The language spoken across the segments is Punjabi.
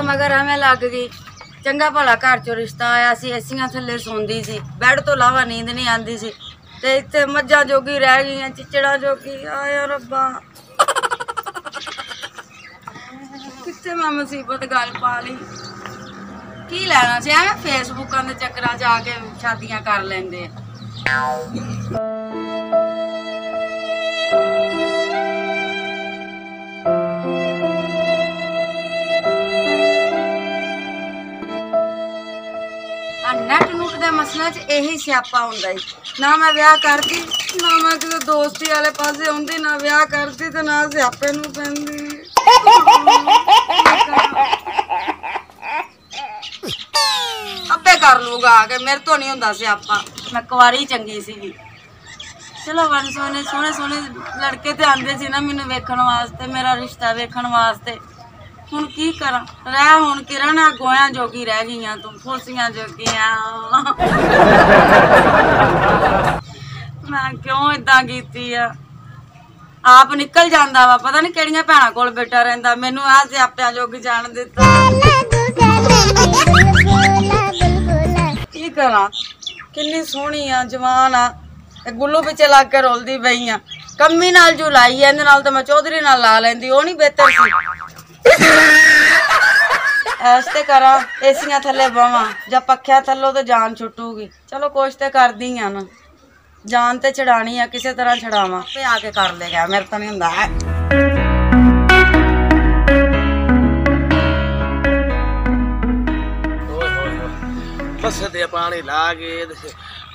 ਮਗਰ ਐਵੇਂ ਲੱਗ ਗਈ ਚੰਗਾ ਭਲਾ ਘਰ ਚੋਂ ਰਿਸ਼ਤਾ ਆਇਆ ਸੀ ਏਸੀਆਂ ਥੱਲੇ ਸੌਂਦੀ ਸੀ ਬੈੱਡ ਤੋਂ ਇਲਾਵਾ ਨੀਂਦ ਨਹੀਂ ਆਂਦੀ ਸੀ ਤੇ ਇੱਥੇ ਮੱਝਾਂ ਜੋਗੀ ਰਹਿ ਗਈਆਂ ਚਿਚੜਾ ਜੋਗੀ ਆਇਆ ਰੱਬਾ ਕਿੱਥੇ ਮੈਂ ਮੁਸੀਬਤ ਗੱਲ ਪਾ ਲਈ ਕੀ ਲੈਣਾ ਸੀ ਐਵੇਂ ਫੇਸਬੁੱਕਾਂ ਦੇ ਚੱਕਰਾਂ 'ਚ ਆ ਕੇ ਸ਼ਾਦੀਆਂ ਕਰ ਲੈਂਦੇ ਆ ਨੈਟ ਨੂਟ ਦੇ ਮਸਲੇ 'ਚ ਇਹੀ ਸਿਆਪਾ ਹੁੰਦਾ ਈ। ਨਾ ਮੈਂ ਵਿਆਹ ਕਰਦੀ ਨਾ ਮੈਂ ਕਿਸੇ ਦੋਸਤੀ ਵਾਲੇ ਪਾਸੇ ਹੁੰਦੀ ਨਾ ਵਿਆਹ ਕਰਦੀ ਤੇ ਨਾ ਸਿਆਪੇ ਨੂੰ ਪੈਂਦੀ ਅੱਬੇ ਕਰ ਲੂਗਾ ਆ ਕੇ, ਮੇਰੇ ਤੋਂ ਨਹੀਂ ਹੁੰਦਾ ਸਿਆਪਾ। ਮੈਂ ਕੁਵਾਰੀ ਚੰਗੀ ਸੀਗੀ। ਚਲੋ, ਵਨ ਸੋਹਣੇ ਸੋਹਣੇ ਸੋਹਣੇ ਲੜਕੇ ਤੇ ਆਂਦੇ ਸੀ ਨਾ ਮੈਨੂੰ ਵੇਖਣ ਵਾਸਤੇ, ਮੇਰਾ ਰਿਸ਼ਤਾ ਵੇਖਣ ਵਾਸਤੇ। ਹੁਣ ਕੀ ਕਰਾਂ? ਰਹਿ ਹੁਣ ਕਿਰਨ ਆ, ਗੋਇਆਂ ਜੋਗੀ ਰਹਿ ਗਈਆਂ ਤੂੰ ਫੋਸੀਆਂ ਜੋਗੀਆਂ। ਮੈਂ ਕਿਉਂ ਇਦਾਂ ਕੀਤੀ ਆ? ਆਪ ਨਿਕਲ ਜਾਂਦਾ ਵਾ, ਪਤਾ ਨਹੀਂ ਕਿਹੜੀਆਂ ਭੈਣਾਂ ਕੋਲ ਬੈਠਾ ਰਹਿੰਦਾ, ਮੈਨੂੰ ਆ ਸਿਆਪਿਆਂ ਜੋਗੀ ਜਾਣ ਦਿੱਤਾ। ਕੀ ਕਰਾਂ? ਕਿੰਨੀ ਸੋਹਣੀ ਆ, ਜਵਾਨ ਆ। ਇਹ ਗੁੱਲੂ ਪਿੱਛੇ ਲੱਗ ਕੇ ਰੋਲਦੀ ਪਈ ਆ। ਕੰਮੀ ਨਾਲ ਜੋ ਲਾਈ ਐ ਇਹਦੇ ਨਾਲ ਤਾਂ ਮੈਂ ਚੌਧਰੀ ਨਾਲ ਲਾ ਲੈਂਦੀ, ਉਹ ਨਹੀਂ ਬਿਹਤਰ ਸੀ। ਐਸ ਤੇ ਕਰਾਂ, ਏਸੀਆਂ ਥੱਲੇ ਬਾਵਾਂ, ਜਾਂ ਪੱਖਿਆਂ ਥੱਲੋਂ ਤੇ ਜਾਨ ਛੁੱਟੂਗੀ। ਚਲੋ ਕੋਸ਼ਿਸ਼ ਤੇ ਕਰਦੀ ਆ ਨਾ। ਜਾਨ ਤੇ ਛਡਾਣੀ ਆ, ਕਿਸੇ ਤਰ੍ਹਾਂ ਛਡਾਵਾਂ। ਤੇ ਆ ਕੇ ਕਰ ਲੇਗਾ ਮੇਰੇ ਤਾਂ ਨਹੀਂ ਹੁੰਦਾ। ਹੈ ਬਸ ਦੇ ਪਾਣੀ ਲਾ ਕੇ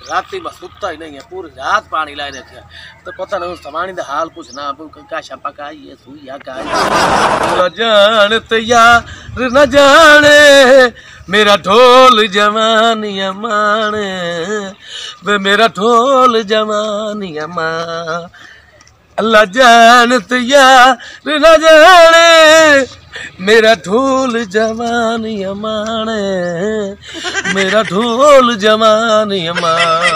રાત્રિમાં સૂતા નહીં પૂરી રાત પાણી લાવી રાખ્યા તો પોતાનું સમાણી હાલ પૂછ ના કાશા પકાઈએ સુયા કાય જાણ તૈયાર ન જાણે मेरा ढोल जवानिया माने वे मेरा ढोल जवानिया माँ अल्लाह जानत यार न जाने मेरा ढोल जवान यमान मेरा ढोल जवान यमान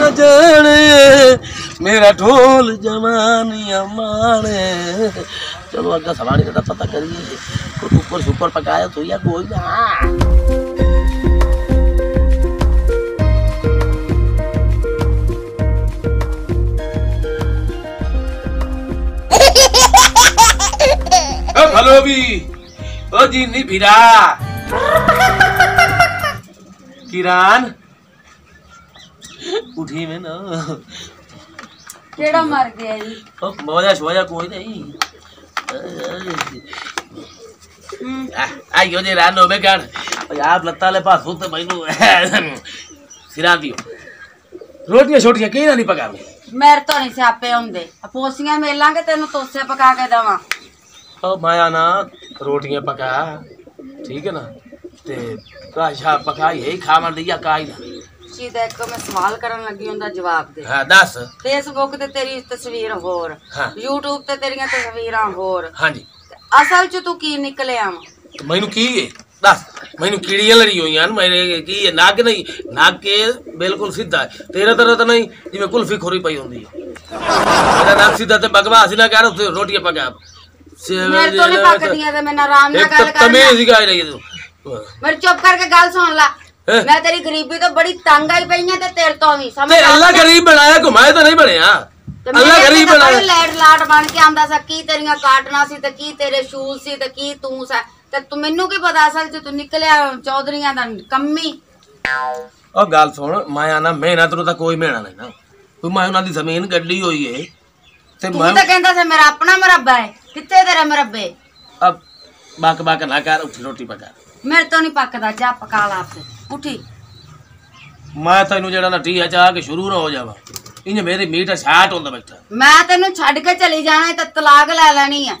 न जाने मेरा ढोल जवान यमान चलो अगर सवारी का तो पता करिए। ऊपर सुपर पकाया तो या कोई ना। ओ फलोबी ओ जीनी भिरा। किरान। उठी में ना। केड़ा मर गया मज़ा शोजा कोई नहीं। हम्म। आइयो जी रानो में गान आप लत्ता ले पास होते महीनो सिरा दियो। रोटियाँ छोटियाँ कहीं ना नहीं पकावे? मेरे तो नहीं से आपे होंदे पोसियाँ मिलांगे तेन तोसे पका के दवा। ਦਵਾਂ ਉਹ ਮਾਇਆ ਨਾ ਰੋਟੀਆਂ ਪਕਾ ਠੀਕ ਹੈ ਨਾ ਤੇ ਕਾਸ਼ਾ ਪਕਾਈ ਹੈ ਖਾਵਣ ਦੀ ਜਾਂ ਕਾਈ ਨਾ ਚੀਦਾ ਇੱਕ ਮੈਂ ਸਵਾਲ ਕਰਨ ਲੱਗੀ ਹੁੰਦਾ ਜਵਾਬ ਦੇ ਹਾਂ ਦੱਸ ਫੇਸਬੁੱਕ ਤੇ ਤੇਰੀ ਤਸਵੀਰ ਹੋਰ ਹਾਂ। YouTube ਤੇ ਤੇਰੀਆਂ ਤਸਵੀਰਾਂ ਹੋਰ ਹਾਂਜੀ ਅਸਲ ਚ ਤੂੰ ਕੀ ਨਿਕਲਿਆ ਵਾ ਤੇ ਮੈਨੂੰ ਕੀ ਹੈ ਦੱਸ ਮੈਨੂੰ ਕੀੜੀਆਂ ਲੜੀ ਹੋਈਆਂ ਨੇ ਮੇਰੇ ਕੀ ਹੈ ਨੱਕ ਨਹੀਂ ਨੱਕ ਕੇ ਬਿਲਕੁਲ ਸਿੱਧਾ ਹੈ ਤੇਰਾ ਤਰ੍ਹਾਂ ਤਾਂ ਨਹੀਂ ਜਿਵੇਂ ਕੁਲਫੀ ਖੋਰੀ ਪਈ ਹੁੰਦੀ ਹੈ ਮੇਰਾ ਨੱਕ ਸਿੱਧਾ ਤੇ ਬਕਵਾਸ ਹੀ ਨਾ ਕਰ ਉੱਥੇ ਰੋਟੀਆਂ ਪਕਾ ਮੇਰੇ ਤੋਂ ਨਹੀਂ ਪੱਕਦੀਆਂ ਤੇ ਮੈਂ ਆਰਾਮ ਨਾਲ ਗੱਲ ਕਰ ਤਮੀਜ਼ ਗਾਇ ਰਹੀ ਤੂੰ। ਮੇਰੇ ਚੁੱਪ ਕਰਕੇ ਗੱਲ ਸੁਣ ਲੈ? ਮੈਂ ਤੇਰੀ ਗਰੀਬੀ ਤੋਂ ਬੜੀ ਤੰਗ ਆਈ ਪਈ ਆ ਤੇ ਤੇਰੇ ਤੋਂ ਵੀ ਸਮਝ ਤੇ ਅੱਲਾ? ਗਰੀਬ ਬਣਾਇਆ ਘੁਮਾਇਆ ਤਾਂ ਨਹੀਂ ਬਣਿਆ। ਅੱਲਾ ਗਰੀਬ ਬਣਾਇਆ। ਲੈਟ ਲਾਟ ਬਣ ਕੇ ਆਂਦਾ ਸੀ ਕੀ ਤੇਰੀਆਂ ਕਾਟਣਾ ਸੀ ਤੇ ਕੀ ਤੇਰੇ ਸ਼ੂਜ਼ ਸੀ ਤੇ ਕੀ ਤੂੰ ਸੀ। ਤੇ ਤੂੰ ਮੈਨੂੰ ਕੀ ਪਤਾ ਅਸਲ ਚ ਤੂੰ ਨਿਕਲਿਆ ਚੌਧਰੀਆਂ ਦਾ ਕੰਮੀ? ਉਹ ਗੱਲ ਸੁਣ ਮਾਇਆ ਨਾ ਮਿਹਨਤ ਨੂੰ ਤਾਂ ਕੋਈ ਮਿਹਣਾ ਨਹੀਂ ਨਾ। ਤੂੰ ਮੈਂ ਉਹਨਾਂ ਦੀ ਜ਼ਮੀਨ ਗੱਡੀ ਹੋਈ ਏ। ਤੇ ਮੈਂ ਤਾਂ ਕਹਿੰਦਾ ਸੀ ਮੇਰਾ ਆਪਣਾ ਮਰੱਬਾ ਹੈ ਕਿੱਥੇ ਤੇਰੇ ਮਰੱਬੇ? ਅਬ ਬਕ ਬਕ ਨਾ ਕਰ ਉੱਠੀ ਰੋਟੀ ਪਕਾ। ਮੇਰੇ ਤੋਂ ਨਹੀਂ ਪੱਕਦਾ ਜਾ ਪਕਾ ਲਾ ਆਪੇ। ਉਠੀ। ਮੈਂ ਤੈਨੂੰ ਜਿਹੜਾ ਨਾ ਟੀਆ ਚਾਹ ਕੇ ਸ਼ੁਰੂ ਨਾ ਹੋ ਜਾਵਾ। ਇੰਜ ਮੇਰੇ ਮੀਟ ਛਾਟ ਹੁੰਦਾ ਬੈਠਾ। ਮੈਂ ਤੈਨੂੰ ਛੱਡ ਕੇ ਚਲੀ ਜਾਣਾ ਤੇ ਤਲਾਕ ਲੈ ਲੈਣੀ ਆ।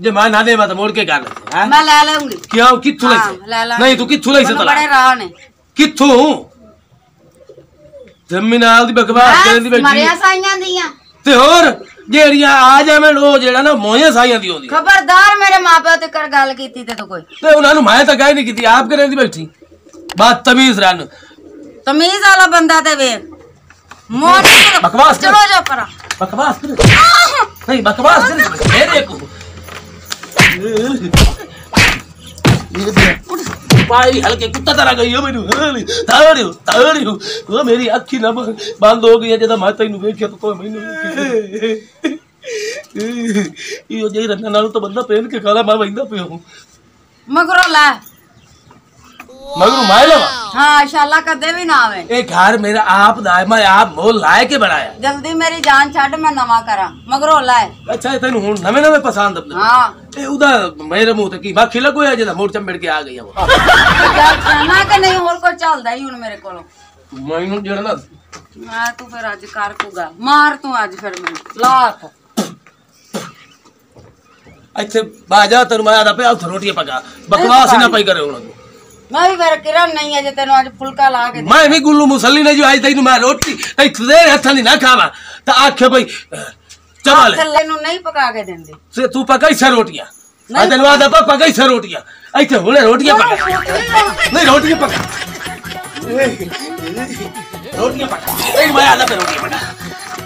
ਜੇ ਮੈਂ ਨਾ ਦੇ ਮੈਂ ਤਾਂ ਮੋੜ ਕੇ ਕਰ ਲੈ ਹੈ? ਮੈਂ ਲੈ ਲਵਾਂਗੀ ਕਿਉਂ? ਕਿੱਥੋਂ ਲੈ ਲਾ। ਨਹੀਂ ਤੂੰ ਕਿੱਥੋਂ ਲਈ ਸੀ ਬੜੇ ਰਾਹ ਨੇ। ਕਿੱਥੋਂ? ਜ਼ਮੀਨ ਨਾਲ ਦੀ ਬਕਵਾਸ ਕਰਨ ਦੀ ਬੈਠੀ। ਮਰਿਆ ਸਾਈਆਂ ਦੀਆਂ। ਤੇ ਹੋਰ? ਜਿਹੜੀਆਂ ਆ ਜਾਵੇਂ ਉਹ ਜਿਹੜਾ ਨਾ ਮੋਹੀਆਂ ਸਾਈਆਂ ਦੀ ਹੁੰਦੀ ਖਬਰਦਾਰ ਮੇਰੇ ਮਾਪਿਆਂ ਤੇ ਕਰ ਗੱਲ ਕੀਤੀ ਤੇ ਤੂੰ ਕੋਈ ਤੇ ਉਹਨਾਂ ਨੂੰ ਮੈਂ ਤਾਂ ਗਾਇ ਨਹੀਂ ਕੀਤੀ ਆਪ ਕਰਨ ਦੀ ਬੈਠੀ ਬਾਤ ਤਮੀਜ਼ ਰਨ ਤਮੀਜ਼ ਵਾਲਾ ਬੰਦਾ ਤੇ ਵੇਖ ਮੋੜ ਬਕਵਾਸ ਕਰ। ਚਲੋ ਜਾ ਪਰਾਂ बकवास कर नहीं बकवास कर मेरे को पाई हल्के कुत्ता तरह गई हो मैनू ताड़ियो ताड़ियो वो मेरी अखी ना बंद हो गई है जदा माता ही नु देखिया तो कोई मैनू यो जे रन्ना नाल तो बंदा पहन के काला मार वंदा पे हो मगरो ला। मगरो माय लवा। ਹਾਂ ਸ਼ਾਲਾ ਕਦੇ ਵੀ ਨਾ ਆਵੇ ये घर मेरा आप दा मैं आप मोल लाए के बनाया ਜਲਦੀ ਮੇਰੀ ਜਾਨ ਛੱਡ ਮੈਂ ਨਵਾਂ ਕਰਾਂ ਮਗਰੋਂ ਲੈ ਅੱਛਾ ਇਹ ਤੈਨੂੰ ਹੁਣ ਨਵੇਂ ਨਵੇਂ ਪਸੰਦ ਆਪਣੇ ਹਾਂ ਇਹ ਉਹਦਾ ਮੇਰੇ ਮੂੰਹ ਤੇ ਕੀ ਬਾਕੀ ਲੱਗੋਇਆ ਜਿਹਦਾ ਮੋੜ ਚੰਬੜ ਕੇ ਆ ਗਈ ਆ ਉਹ ਚੱਲ ਜਾਣਾ ਕਿ ਨਹੀਂ ਹੋਰ ਕੋਈ ਚੱਲਦਾ ਹੀ ਹੁਣ ਮੇਰੇ ਕੋਲੋਂ ਮੈਨੂੰ ਜਿਹੜਾ ਨਾ ਮੈਂ ਤੂੰ ਫਿਰ ਅੱਜ ਕਰ ਕੂਗਾ ਮਾਰ ਤੂੰ ਅੱਜ ਫਿਰ ਮੈਨੂੰ ਲਾਤ ਇੱਥੇ ਬਾਜਾ ਤੈਨੂੰ ਮੈਂ ਆਦਾ ਪਿਆ ਉੱਥੇ ਰੋਟੀਆਂ ਪਕਾ ਬਕਵਾਸ ਹੀ ਨਾ ਪਈ ਕਰੇ ਹੁਣ ਮੈਂ ਵੀ ਫਿਰ ਕਿਰਨ ਨਹੀਂ ਅਜੇ ਤੈਨੂੰ ਅੱਜ ਫੁਲਕਾ ਲਾ ਕੇ ਦੇ ਮੈਂ ਵੀ ਗੁੱਲੂ ਮੁਸੱਲੀ ਨੇ ਜੋ ਅੱਜ ਤੈਨੂੰ ਮੈਂ ਰੋਟੀ ਇੱਥੇ ਦੇ ਹੱਥਾਂ ਦੀ ਨਾ ਖਾਵਾਂ। ਤਾਂ ਆਖੇ ਬਈ ਚਮਾ ਲੈ। ਥੱਲੇ ਨੂੰ ਨਹੀਂ ਪਕਾ ਕੇ ਦਿੰਦੇ। ਸੇ ਤੂੰ ਪਕਾਈ ਸੇ ਰੋਟੀਆਂ। ਆ ਨਹੀਂ ਤੈਨੂੰ ਆਦਾ ਪਕਾਈ ਸੇ ਰੋਟੀਆਂ। ਇੱਥੇ ਹੁਣੇ ਰੋਟੀਆਂ ਪਕਾ। ਨਹੀਂ ਰੋਟੀਆਂ ਪਕਾ। ਰੋਟੀਆਂ ਪਕਾ। ਇਹ ਮੈਂ ਆਦਾ ਰੋਟੀਆਂ ਪਕਾ।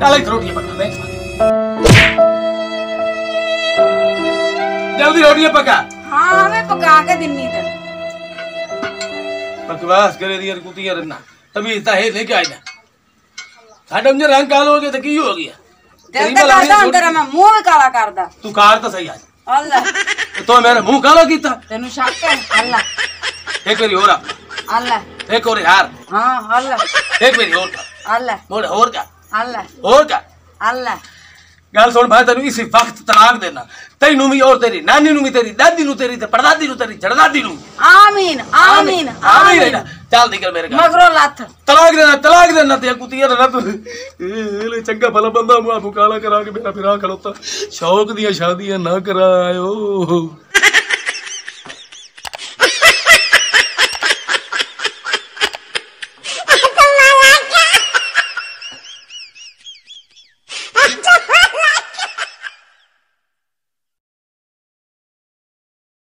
डाले रोटियाँ पका मैं जल्दी रोटियाँ पका। हाँ हमें पका के दिनी तक बकवास करे दिया कुतिया रन्ना। तभी इतना हे लेके आई ना साडम जे रंग कालो हो गया तो की हो गया? तेरी बला करदा अंदर मैं मुँह काला करदा तू कार तो सही आज अल्लाह। तो मेरा मुँह काला कीता। तेनु शक है? अल्लाह। एक मेरी होरा अल्लाह। एक और यार। हाँ अल्लाह। एक मेरी और अल्लाह। मोड़ और का ਅੱਲਾ। ਹੋਰ ਕਰ ਅੱਲਾ। ਗੱਲ ਸੁਣ ਮੈਂ ਤੈਨੂੰ ਇਸੇ ਵਕਤ ਤਲਾਕ ਦੇਣਾ ਤੈਨੂੰ ਵੀ ਔਰ ਤੇਰੀ ਨਾਨੀ ਨੂੰ ਵੀ ਤੇਰੀ ਦਾਦੀ ਨੂੰ ਤੇਰੀ ਤੇ ਪੜਦਾਦੀ ਨੂੰ ਤੇਰੀ ਜੜਦਾਦੀ ਨੂੰ। ਆਮੀਨ ਆਮੀਨ ਆਮੀਨ ਚੱਲ ਨਿਕਲ ਮੇਰੇ ਘਰ। ਮਗਰੋਂ ਲੱਥ। ਤਲਾਕ ਦੇਣਾ ਤਲਾਕ ਦੇਣਾ ਤੇ ਕੁੱਤੀਆਂ ਦਾ ਤੂੰ ਇਹ ਲੈ ਚੰਗਾ ਭਲਾ ਬੰਦਾ ਮੂੰਹ ਕਾਲਾ ਕਰਾ ਕੇ ਮੇਰਾ ਫਿਰਾ ਖਲੋਤਾ ਸ਼ੌਕ ਦੀਆਂ ਸ਼ਾਦੀਆਂ ਨਾ ਕਰਾਇਓ।